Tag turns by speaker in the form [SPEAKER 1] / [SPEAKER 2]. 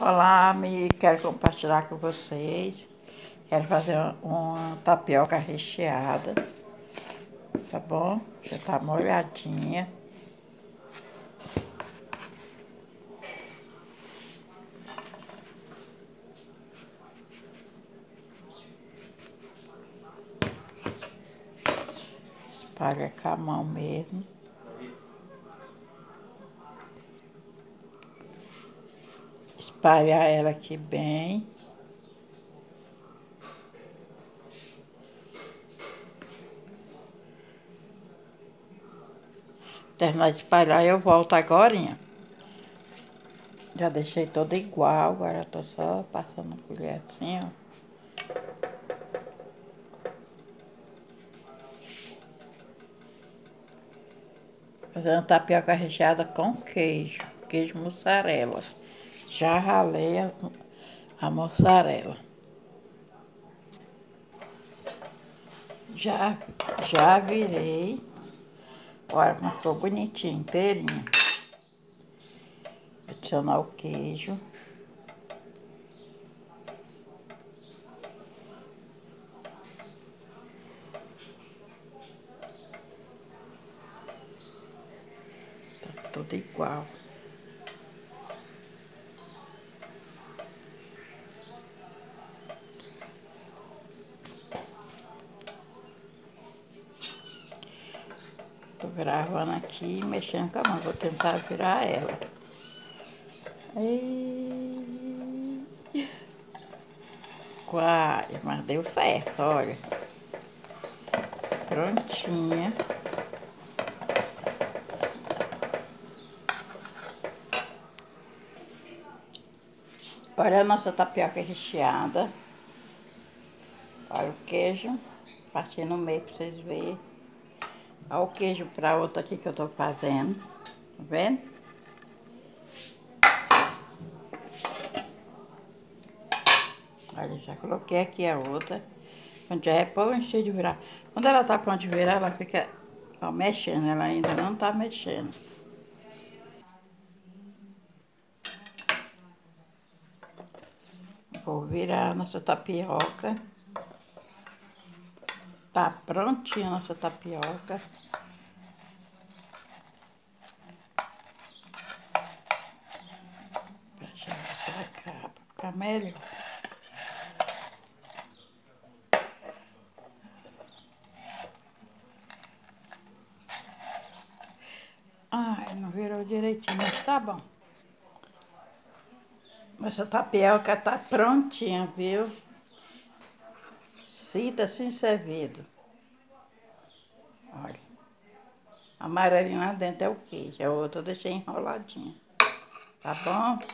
[SPEAKER 1] Olá, amiga, quero compartilhar com vocês. Quero fazer uma tapioca recheada, tá bom? Já tá molhadinha. Espalha com a mão mesmo. Espalhar ela aqui bem. Terminar de espalhar, eu volto agora. Já deixei toda igual, agora eu tô só passando a colher assim, ó. Fazendo tapioca recheada com queijo, queijo mussarela. Já ralei a, a mussarela. Já, já virei. Olha como ficou bonitinho, inteirinho. Adicionar o queijo. Tá tudo igual. Tô gravando aqui, mexendo com a mão. Vou tentar virar ela. E... Quase, mas deu certo, olha. Prontinha. Olha a nossa tapioca recheada. Olha o queijo. Partir no meio pra vocês verem. Olha o queijo para outra aqui que eu tô fazendo. Tá vendo? Olha, já coloquei aqui a outra. Quando já é pronto de virar. Quando ela tá pronta de virar, ela fica ó, mexendo. Ela ainda não tá mexendo. Vou virar a nossa tapioca. Tá prontinha a nossa tapioca. Pra já pra ficar melhor. Ai, não virou direitinho, mas tá bom. Essa tapioca tá prontinha, viu? Cita assim servido. Olha. Amarelinho lá dentro é o queijo. A outra eu deixei enroladinha. Tá bom?